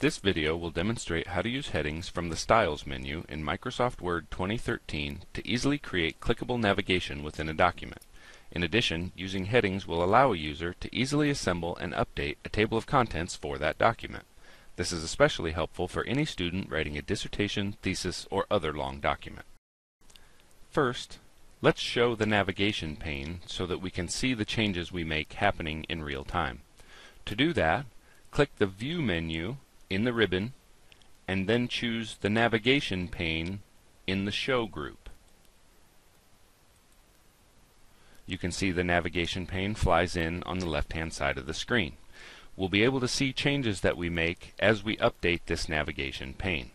This video will demonstrate how to use headings from the Styles menu in Microsoft Word 2013 to easily create clickable navigation within a document. In addition, using headings will allow a user to easily assemble and update a table of contents for that document. This is especially helpful for any student writing a dissertation, thesis, or other long document. First, let's show the navigation pane so that we can see the changes we make happening in real time. To do that, click the View menu in the ribbon and then choose the navigation pane in the show group. You can see the navigation pane flies in on the left hand side of the screen. We'll be able to see changes that we make as we update this navigation pane.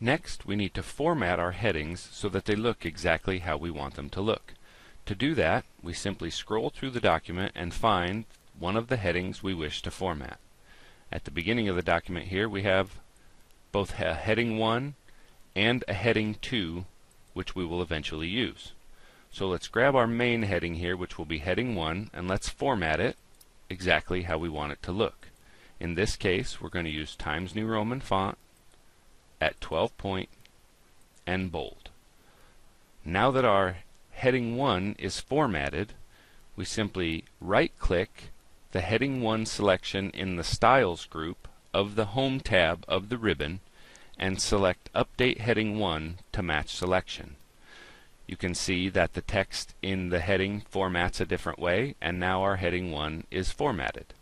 Next, we need to format our headings so that they look exactly how we want them to look. To do that, we simply scroll through the document and find one of the headings we wish to format. At the beginning of the document here we have both a heading 1 and a heading 2 which we will eventually use. So let's grab our main heading here which will be heading 1 and let's format it exactly how we want it to look. In this case we're going to use Times New Roman font at 12 point and bold. Now that our heading 1 is formatted we simply right click the Heading 1 selection in the Styles group of the Home tab of the ribbon and select Update Heading 1 to match selection. You can see that the text in the heading formats a different way and now our Heading 1 is formatted.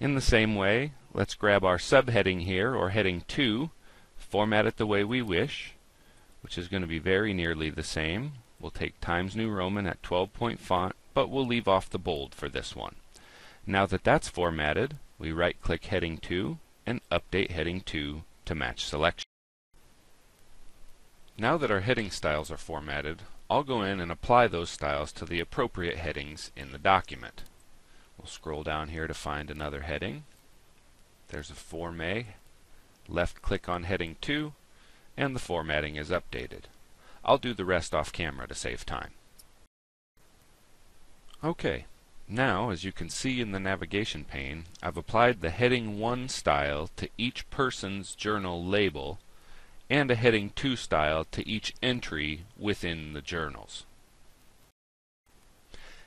In the same way, let's grab our subheading here, or Heading 2, format it the way we wish, which is going to be very nearly the same. We'll take Times New Roman at 12 point font, but we'll leave off the bold for this one. Now that that's formatted, we right-click Heading 2 and update Heading 2 to match selection. Now that our heading styles are formatted, I'll go in and apply those styles to the appropriate headings in the document. We'll scroll down here to find another heading. There's a Form A. Left click on Heading 2 and the formatting is updated. I'll do the rest off camera to save time. Okay, now, as you can see in the navigation pane, I've applied the Heading 1 style to each person's journal label and a Heading 2 style to each entry within the journals.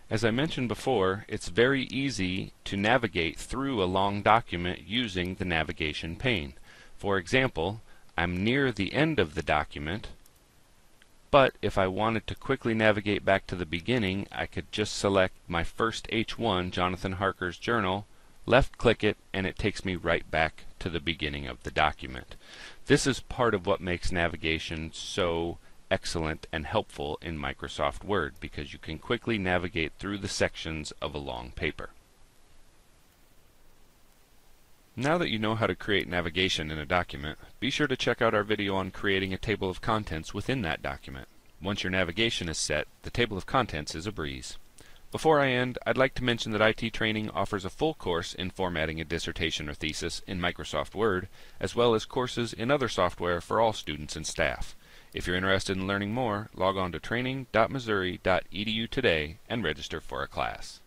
As I mentioned before, it's very easy to navigate through a long document using the navigation pane. For example, I'm near the end of the document but if I wanted to quickly navigate back to the beginning, I could just select my first H1, Jonathan Harker's journal, left click it, and it takes me right back to the beginning of the document. This is part of what makes navigation so excellent and helpful in Microsoft Word because you can quickly navigate through the sections of a long paper. Now that you know how to create navigation in a document, be sure to check out our video on creating a table of contents within that document. Once your navigation is set, the table of contents is a breeze. Before I end, I'd like to mention that IT Training offers a full course in formatting a dissertation or thesis in Microsoft Word, as well as courses in other software for all students and staff. If you're interested in learning more, log on to training.missouri.edu today and register for a class.